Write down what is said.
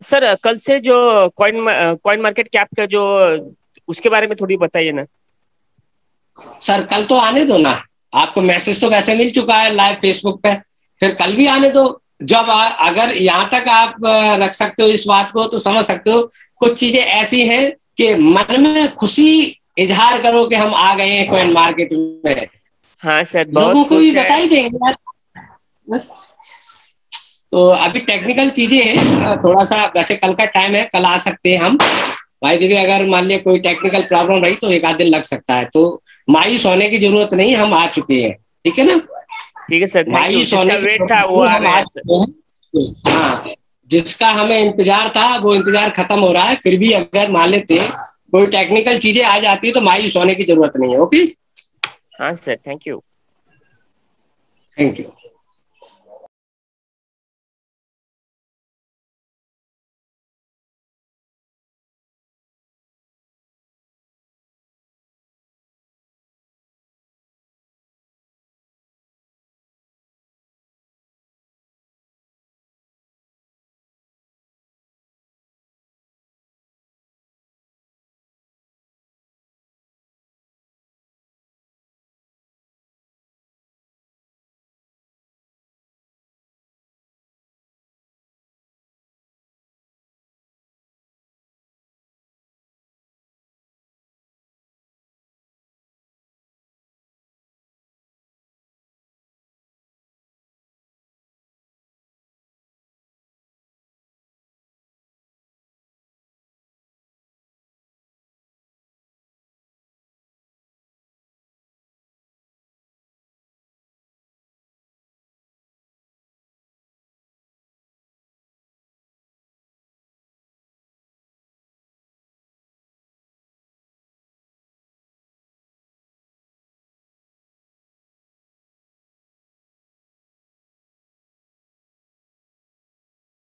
Sir कल से जो कॉइन कॉइन मार्केट कैप का जो उसके बारे में थोड़ी बताइए ना। सर कल तो आने दो ना। आपको मैसेज तो वैसे मिल चुका है लाइव फेसबुक पे। फिर कल भी आने दो। जब आ, अगर यहाँ तक आप रख सकते हो इस बात को तो समझ सकते हो कुछ चीज़ें ऐसी हैं कि मन में खुशी इजहार करो कि हम आ गए हैं कॉइन मार्केट में। हाँ सर लोगों को भी बता ही देंगे तो अभी टेक्निकल चीज़ें हैं। थोड़ा सा वैसे कल का टाइम है कल आ सकते हैं हम। भाई देवी अगर मान लिया कोई टेक्निकल प्रॉब्लम रही तो एक आध दिन लग सकता है। तो मायूस होने की ज़रूरत नहीं हम आ चुके हैं। ठीक है ना? ठीक है सर मायूस होने वेट था वो आ रहे हाँ जिसका हमें इंतज़ार था वो इंतज़ार खत्म हो रहा है। फिर भी अगर मान लेते कोई टेक्निकल चीज़ें आ जाती है तो मायूस होने की ज़रूरत नहीं है ओके? हाँ sir thank you thank you